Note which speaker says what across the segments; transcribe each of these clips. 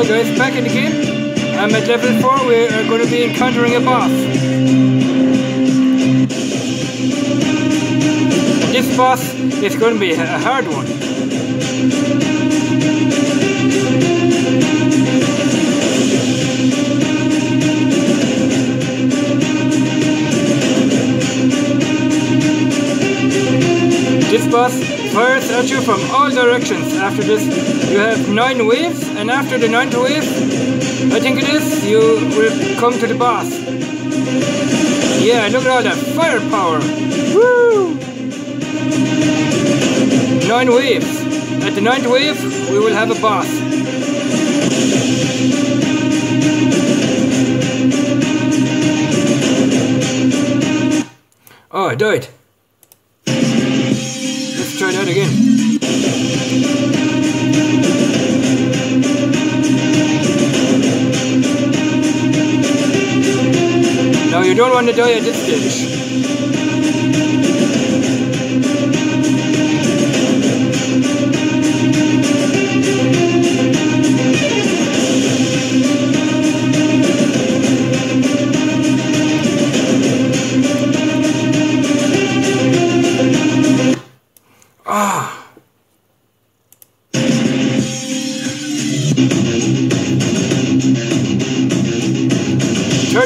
Speaker 1: Hi guys, back in the game. I'm at level 4, we are going to be encountering a boss. This boss is going to be a hard one. This boss fires at you from all directions. After this, you have nine waves, and after the ninth wave, I think it is, you will come to the boss. Yeah, look at all that firepower. Woo! Nine waves. At the ninth wave, we will have a boss. Oh, I died. That again. No, you don't want to die at this stage.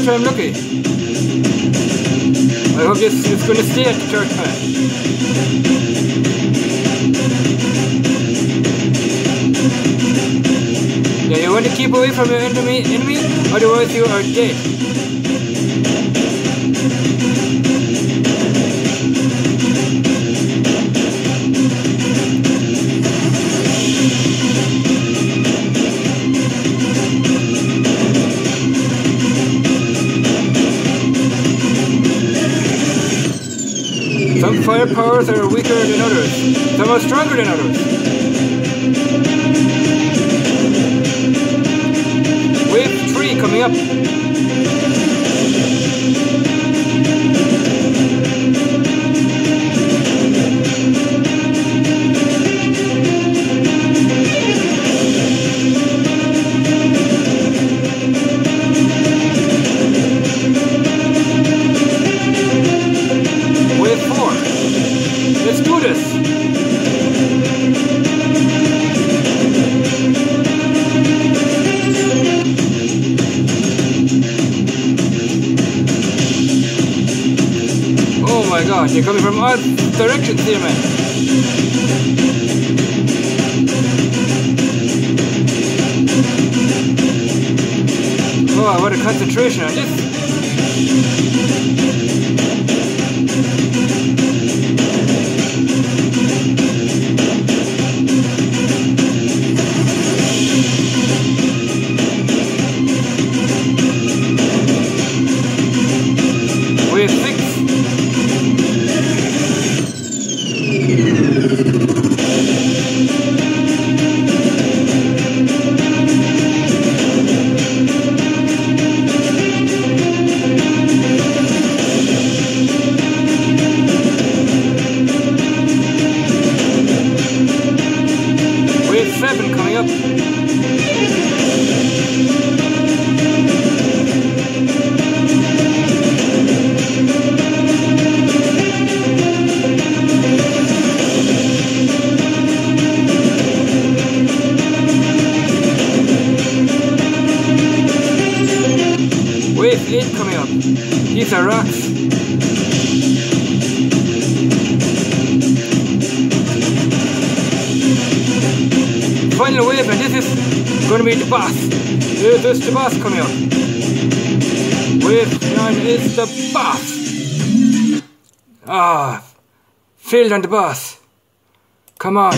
Speaker 1: Time lucky. I hope is going to stay at the third time. Yeah, you want to keep away from your enemy, enemy, otherwise you are dead. Some fire powers are weaker than others. Some are stronger than others. Wave 3 coming up. God, you're coming from all directions here, man. Oh, what a concentration on this. 8 coming up. These are rocks. Final wave, and this is to be the boss. Here, There's the boss coming up. Wave 9 is the boss. Ah, failed on the boss. Come on.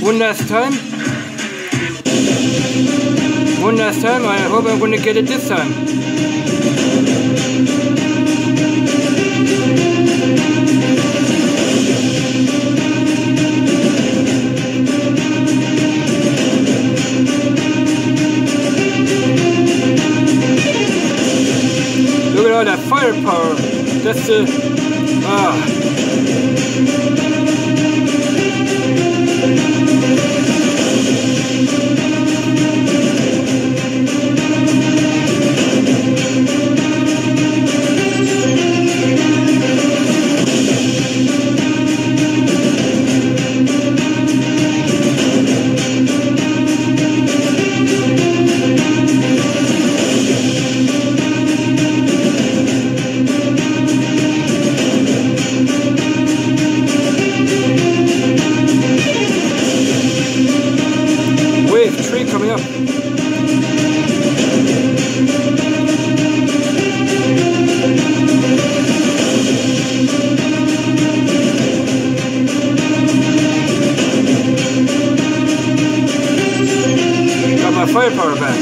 Speaker 1: One last time. One last time. I hope I'm going to get it this time. Look at all that firepower. That's the. ah. Firepower back.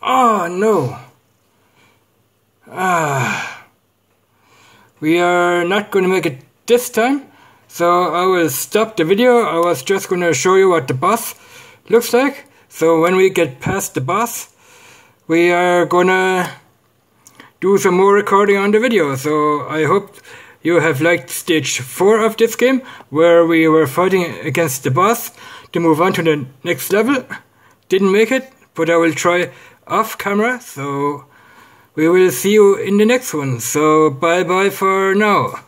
Speaker 1: Oh no. Ah. We are not going to make it this time. So I will stop the video. I was just going to show you what the boss looks like. So when we get past the boss, we are going to do some more recording on the video. So I hope you have liked stage 4 of this game, where we were fighting against the boss to move on to the next level. Didn't make it, but I will try off camera, so we will see you in the next one. So bye bye for now.